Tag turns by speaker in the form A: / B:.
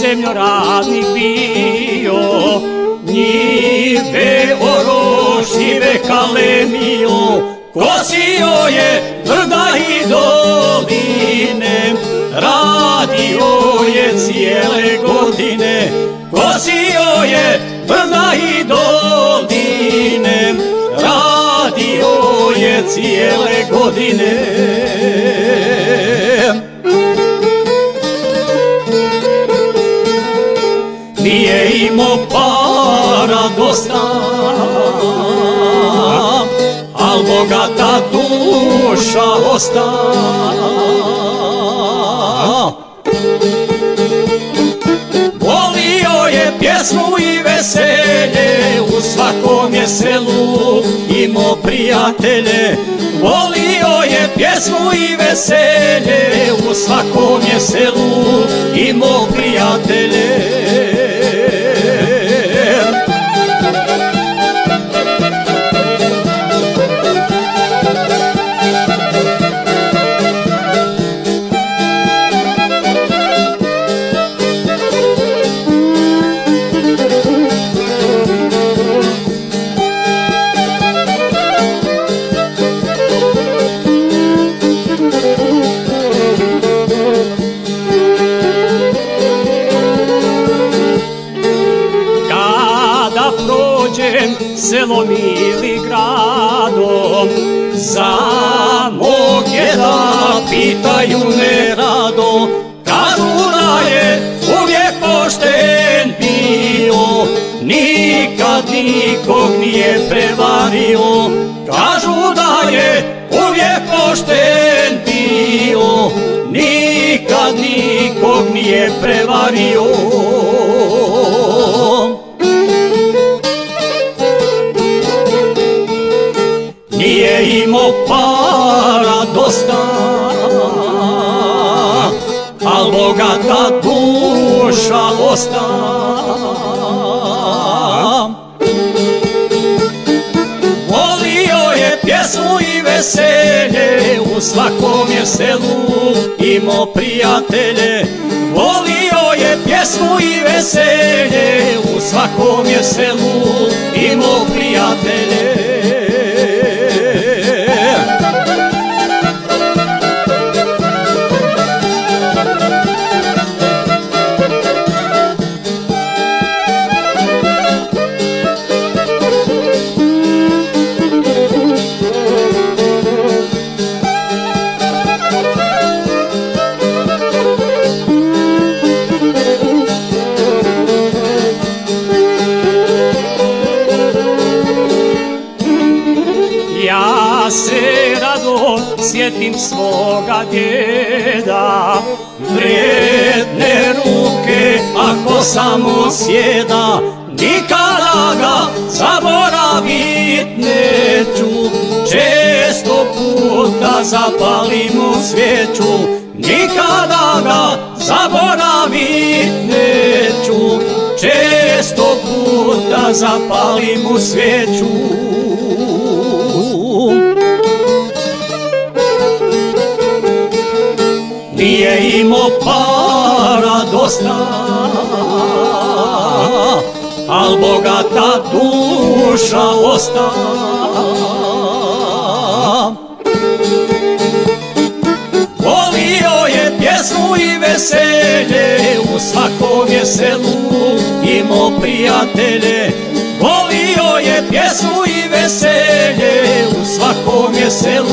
A: Zemljoradnik bio. Njive orošive kalemio Kosio je brda i doline. Radio je cijele godine Kosio je brda i doline. Radio je cijele godine nije imao para dosta. Al bogata duša osta. Volio je pjesmu i veselje U svakom je selu imao prijatelje. Volio je pjesmu i veselje U svakom je selu imao prijatelje selom ili gradom Za mog pitaju me rado Kažu da je uvijek pošten bio Nikad nikog nije prevario. Kažu da je uvijek pošten bio Nikad nikog nije prevario para dosta Al bogata duša osta. Volio je pjesmu i veselje U svakom je selu imao prijatelje. Volio je pjesmu i veselje U svakom je selu imao prijatelje sjetim svoga djeda. Vredne ruke ako samo sjeda Nikada ga zaboravit neću. Često puta zapalim u svijeću Nikada ga zaboravit neću. Često puta zapalim u svijeću Nije imao para dosta, al bogata duša osta. Volio je pjesmu i veselje, u svakom je selu imao prijatelje. Volio je pjesmu i veselje, u svakom je selu